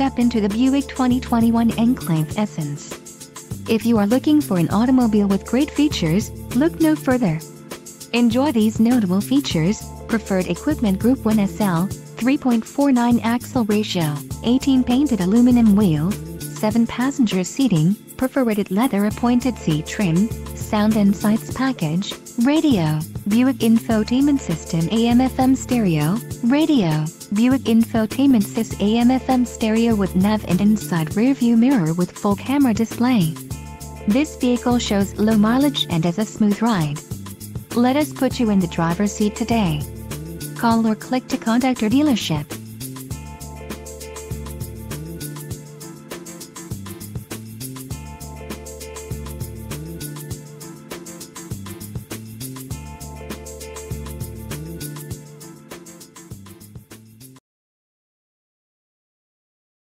step into the Buick 2021 Enclave Essence. If you are looking for an automobile with great features, look no further. Enjoy these notable features, preferred equipment Group 1 SL, 3.49 axle ratio, 18 painted aluminum wheels, 7 passenger seating, perforated leather appointed seat trim, sound and sights package, radio, Buick infotainment system AM FM stereo, radio, Buick infotainment sys AM FM stereo with nav and inside rear view mirror with full camera display. This vehicle shows low mileage and is a smooth ride. Let us put you in the driver's seat today. Call or click to contact our dealership.